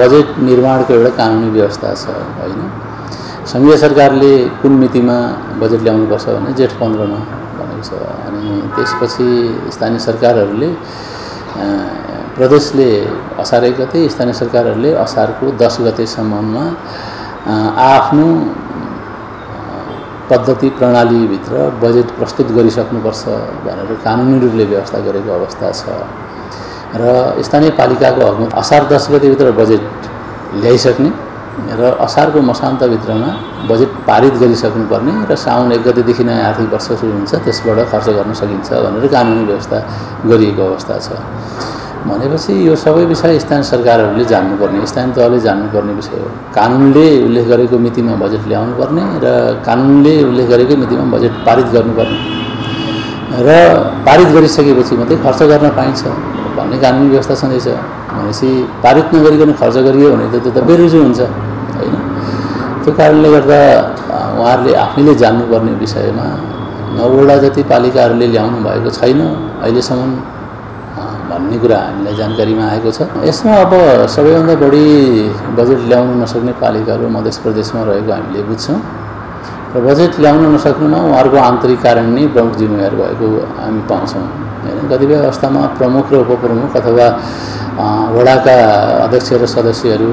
Budget निर्माणको एउटा कानुनी व्यवस्था छ होइन? सङ्घीय सरकारले कुन मितिमा बजेट ल्याउनुपर्छ भने जेठ पन्ध्रमा भनेको छ। अनि त्यसपछि स्थानीय सरकारहरूले प्रदेशले असार एक गते स्थानीय सरकारहरूले असारको दस गतेसम्ममा आफ्नो पद्धति प्रणालीभित्र बजेट प्रस्तुत गरिसक्नुपर्छ भनेर कानुनी रूपले व्यवस्था गरेको अवस्था छ। र स्थानीय पालिकाको हकमा असार दस गतिभित्र बजेट ल्याइसक्ने र असारको मसान्तभित्रमा बजेट पारित गरिसक्नुपर्ने र साउन एक गतेदेखि नयाँ आर्थिक वर्ष सुरु हुन्छ त्यसबाट खर्च गर्न सकिन्छ भनेर कानुनी व्यवस्था गरिएको अवस्था छ। भनेपछि यो सबै विषय स्थानीय सरकारहरूले जान्नुपर्ने स्थानीय तहले जान्नुपर्ने विषय हो। कानुनले उल्लेख गरेको मितिमा बजेट ल्याउनु पर्ने र कानुनले उल्लेख गरेको मितिमा बजेट पारित गर्नुपर्ने। र पारित गरिसकेपछि मात्रै खर्च गर्न पाइन्छ। भन्ने कानुनी व्यवस्था छँदैछ भनेपछि पारित नगरिकन खर्च गरियो भने त त्यो त बेरुजु हुन्छ होइन? त्यो कारणले गर्दा उहाँहरूले आफैले जान्नुपर्ने विषयमा नौवटा जति पालिकाहरूले ल्याउनु भएको छैन अहिलेसम्म भन्ने कुरा हामीलाई जानकारीमा आएको छ। यसमा अब सबैभन्दा बढी बजेट ल्याउन नसक्ने पालिकाहरू मध्य प्रदेशमा रहेको हामीले बुझ्छौँ। र बजेट ल्याउन नसक्नुमा उहाँहरूको आन्तरिक कारण नै प्रमुख जिम्मेवार भएको हामी पाउँछौँ। कतिपय अवस्थामा प्रमुख र उपप्रमुख अथवा वडाका अध्यक्ष र सदस्यहरू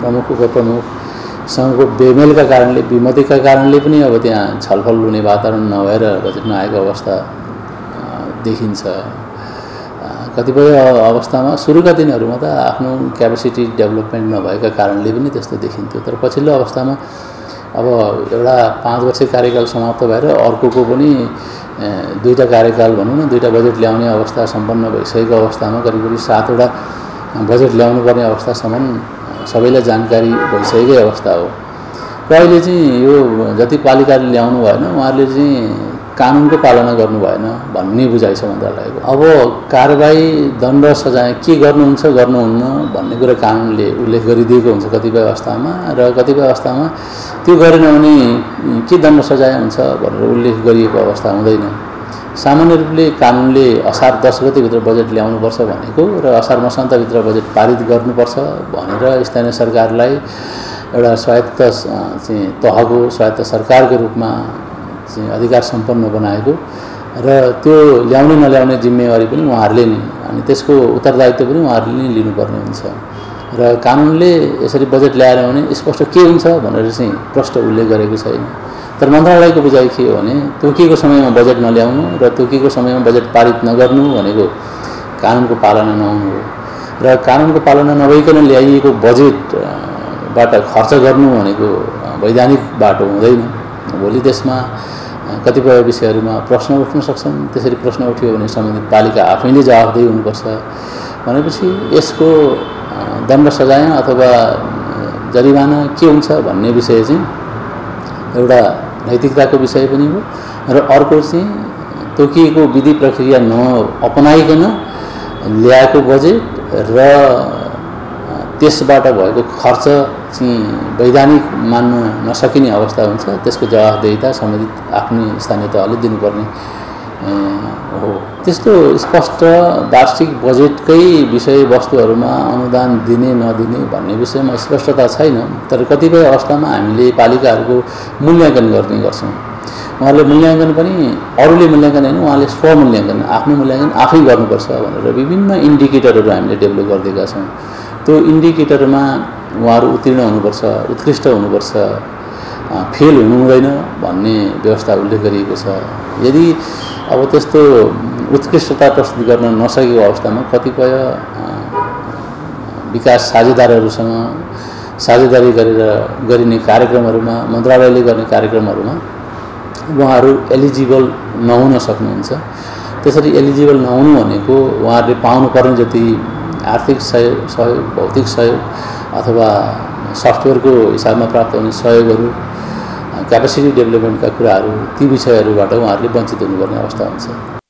प्रमुख उपप्रमुखसँगको बेमेलका कारणले विमतिका कारणले पनि अब त्यहाँ छलफल हुने वातावरण नभएर नआएको अवस्था देखिन्छ। कतिपय अवस्थामा सुरुका दिनहरूमा त आफ्नो क्यापेसिटी डेभलपमेन्ट नभएका कारणले पनि त्यस्तो देखिन्थ्यो। तर पछिल्लो अवस्थामा अब एउटा पाँच वर्ष कार्यकाल समाप्त भएर अर्कोको पनि दुईवटा कार्यकाल भनौँ न दुईवटा बजेट ल्याउने अवस्था सम्पन्न भइसकेको अवस्थामा करिब करिब सातवटा बजेट ल्याउनु पर्ने अवस्थासम्म सबैलाई जानकारी भइसकेकै अवस्था हो। र अहिले चाहिँ यो जति पालिकाले ल्याउनु भएन उहाँहरूले चाहिँ कानुनको पालना गर्नु भएन भन्ने बुझाइ छ मन्त्रालयको अब कारवाही दण्ड सजाय के गर्नुहुन्छ गर्नुहुन्न भन्ने कुरा कानुनले उल्लेख गरिदिएको हुन्छ कतिपय अवस्थामा र कतिपय अवस्थामा त्यो गरेन भने के दण्ड सजाय हुन्छ भनेर उल्लेख गरिएको अवस्था हुँदैन। सामान्य रूपले कानुनले असार दस गतिभित्र बजेट ल्याउनुपर्छ भनेको र असार मसान्तभित्र बजेट पारित गर्नुपर्छ भनेर स्थानीय सरकारलाई एउटा स्वायत्त चाहिँ तहको स्वायत्त सरकारको रूपमा चाहिँ अधिकार सम्पन्न बनाएको र त्यो ल्याउने नल्याउने जिम्मेवारी पनि उहाँहरूले नै अनि त्यसको उत्तरदायित्व पनि उहाँहरूले नै लिनुपर्ने हुन्छ। र कानुनले यसरी बजेट ल्याएर भने स्पष्ट के हुन्छ भनेर चाहिँ प्रष्ट उल्लेख गरेको छैन। तर मन्त्रालयको बुझाइ के हो भने तोकिएको समयमा बजेट नल्याउनु र तोकिएको समयमा बजेट पारित नगर्नु भनेको कानुनको पालना नहुनु हो। र कानुनको पालना नभइकन ल्याइएको बजेटबाट खर्च गर्नु भनेको वैधानिक बाटो हुँदैन। भोलि त्यसमा कतिपय विषयहरूमा प्रश्न उठ्न सक्छन्। त्यसरी प्रश्न उठ्यो भने सम्बन्धित पालिका आफैले जवाफदेही हुनुपर्छ भनेपछि यसको दण्ड सजाय अथवा जरिवाना के हुन्छ भन्ने विषय चाहिँ एउटा नैतिकताको विषय पनि हो र अर्को चाहिँ तोकिएको विधि प्रक्रिया नअपनाइकन ल्याएको बजेट र त्यसबाट भएको खर्च चाहिँ वैधानिक मान्न नसकिने अवस्था हुन्छ। त्यसको जवाफदेहिता सम्बन्धित आफ्नै स्थानीय तहले दिनुपर्ने हो। त्यस्तो स्पष्ट वार्षिक बजेटकै विषयवस्तुहरूमा अनुदान दिने नदिने भन्ने विषयमा स्पष्टता छैन। तर कतिपय अवस्थामा हामीले पालिकाहरूको मूल्याङ्कन गर्ने गर्छौँ। उहाँहरूले मूल्याङ्कन पनि अरूले मूल्याङ्कन होइन उहाँले स्वमूल्याङ्कन आफ्नो मूल्याङ्कन आफै गर्नुपर्छ भनेर विभिन्न इन्डिकेटरहरू हामीले डेभलप गरिदिएका छौँ। त्यो इन्डिकेटरमा उहाँहरू उत्तीर्ण हुनुपर्छ उत्कृष्ट हुनुपर्छ फेल हुनु हुँदैन भन्ने व्यवस्था उल्लेख गरिएको छ। यदि अब त्यस्तो उत्कृष्टता प्रस्तुत गर्न नसकेको अवस्थामा कतिपय विकास साझेदारहरूसँग साझेदारी गरेर गरिने कार्यक्रमहरूमा मन्त्रालयले गर्ने कार्यक्रमहरूमा उहाँहरू एलिजिबल नहुन सक्नुहुन्छ। त्यसरी एलिजिबल नहुनु भनेको उहाँहरूले पाउनुपर्ने जति आर्थिक सहयोग सहयोग भौतिक सहयोग अथवा सफ्टवेयरको हिसाबमा प्राप्त हुने सहयोगहरू क्यापेसिटी डेभलपमेन्टका कुराहरू ती विषयहरूबाट उहाँहरूले वञ्चित हुनुपर्ने अवस्था हुन्छ।